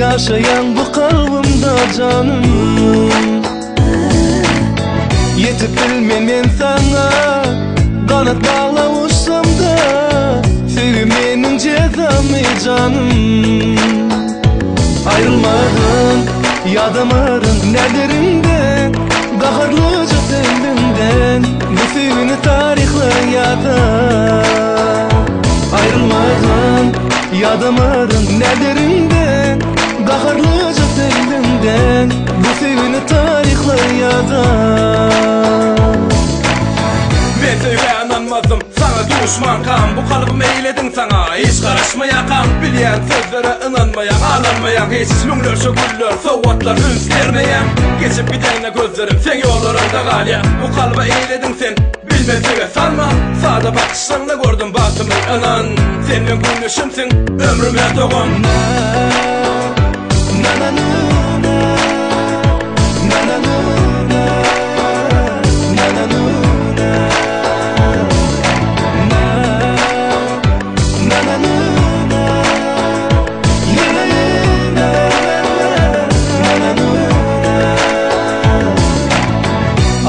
Yaşayan bu kalbimde canım. Yetip bilmemen sana Kanat bağla uçsam da Sevmenin cezamı canım. Ayrılmadın Yadamarın nelerinden Kaharlıca sendimden Bu sevini tarihler yada. Ayrılmadın Yadamarın nelerinden Kaharlıca sendimden Bu sevini tarihler yada Men sevge inanmazdım sana düşman kan Bu kalıbımı eyledin sana. Hiç karışmaya kan Bileyen sözlere inanmayan ağlanmayan. Hiç lünglerşe güller soğutlar üns vermeyen. Geçip gidenine gözlerim sen yollarında galya Bu kalıbı eyledin sen bilme sevge sanma. Sağda bakışlarında gördüm batımı inan. Sen ben gülüşümsün ömrüme doğum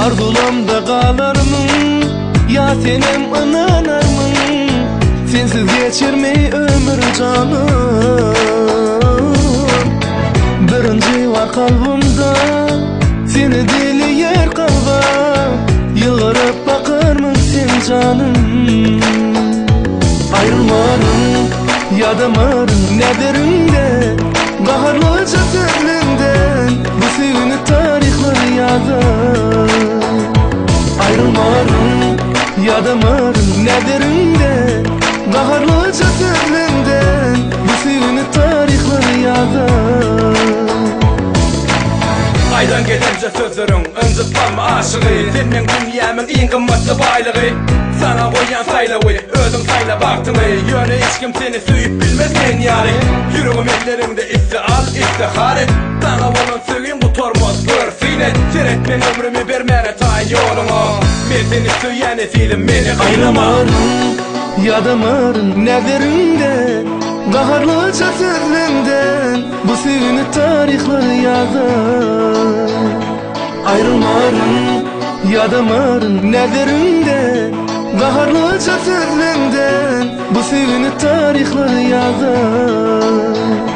Arzulamda kalarmın Ya senem inanarmın Sensiz geçirmey ömür canım? Birinci var kalbimde Seni deli yer kalba. Yılgırıp bakarmın sen canım? Ayrılmarım Yadamarım nedirinde? Kaharlıca sözlünden Yadamarım nedirinde Kaharlıca sözlünden Bu sevini tarihler yazar Aydan gelince sözlerin ıncıtmam aşığı. Senin dünyemin en kımmetli baylığı. Sana koyan saylağı Özüm sayla baktığını Yönü hiç kim seni suyup bilmez men yari Yüreğim ellerinde istial istihar et. Sana olan sögün bu tormoz görfinet Siret men ömrümü vermene tayin seni süyen esilim beni Ayrılmarım Yadamarım nedirinde Kaharlıca sözlünden Bu sevini tarihler yazar Ayrılmarım Yadamarım nedirinde Kaharlıca sözlünden Bu sevini tarihler yazar